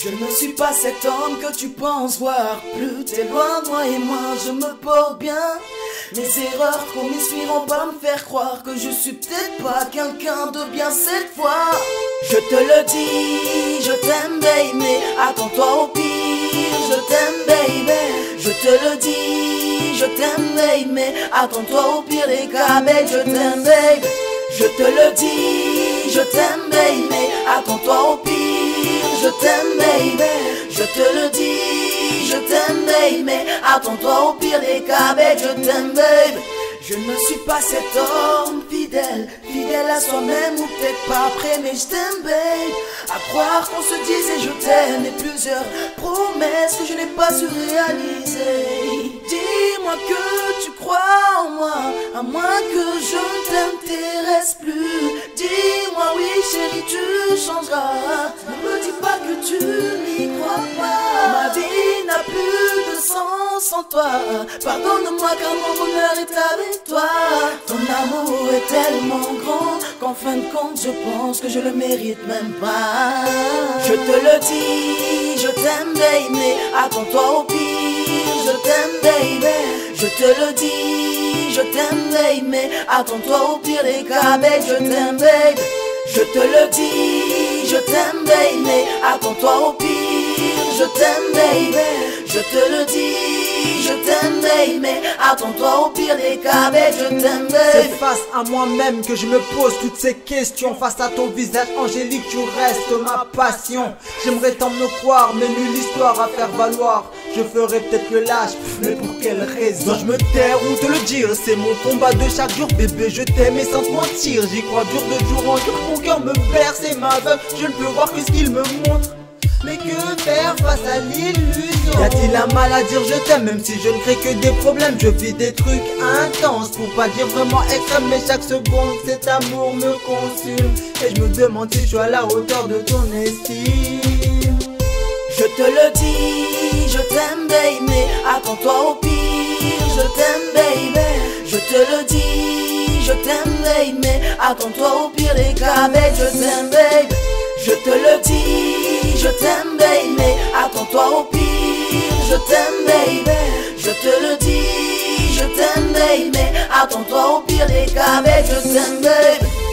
Je ne suis pas cet homme que tu penses voir. Plus t'es loin moi et moi, je me porte bien. Mes erreurs commises finiront par me faire croire que je suis peut-être pas quelqu'un de bien cette fois. Je te le dis, je t'aime, baby, attends-toi au pire. Je t'aime, baby, je te le dis, je t'aime, baby, attends-toi au pire des cas, baby, je t'aime, baby. Je te le dis, je t'aime, baby, attends-toi au pire. Je t'aime, je te le dis, je t'aime, baby, mais attends-toi au pire des cas, baby, je t'aime, baby. Je ne suis pas cet homme fidèle, fidèle à soi-même ou peut-être pas prêt, mais je t'aime, babe. À croire qu'on se disait je t'aime et plusieurs promesses que je n'ai pas su réaliser. Dis-moi que tu crois en moi, à moins que je ne t'intéresse plus. Pardonne-moi car mon bonheur est avec toi. Ton amour est tellement grand qu'en fin de compte, je pense que je le mérite même pas. Je te le dis, je t'aime, baby, attends-toi au pire. Je t'aime, baby, je te le dis, je t'aime, baby, attends-toi au pire des cas, baby, je t'aime, baby. Je te le dis, je t'aime, baby, attends-toi au pire. Je t'aime, baby, je te le dis, je t'aime, baby, mais attends-toi au pire des cas, je t'aime, C'est face à moi-même que je me pose toutes ces questions. Face à ton visage angélique, tu restes ma passion. J'aimerais tant me croire, mais nulle histoire à faire valoir. Je ferais peut-être le lâche, mais pour quelle raison? Je me taire ou te le dire, c'est mon combat de chaque jour, bébé. Je t'aime et sans te mentir, j'y crois dur de jour en jour. Mon cœur me berce et m'aveugle, je ne peux voir que ce qu'il me montre. Mais que faire face à l'illusion? Y a-t-il un mal à dire je t'aime Même si je ne crée que des problèmes? Je vis des trucs intenses Pour pas dire vraiment extrême Mais chaque seconde cet amour me consume. Et je me demande si je suis à la hauteur de ton estime. Je te le dis, je t'aime, baby, attends-toi au pire. Je t'aime, baby, je te le dis, je t'aime, baby, attends-toi au pire cas, baby, je t'aime, baby. Je te le dis, attends-toi au pire. Je t'aime, baby, je te le dis, je t'aime, baby, attends-toi au pire des baby, je t'aime, baby.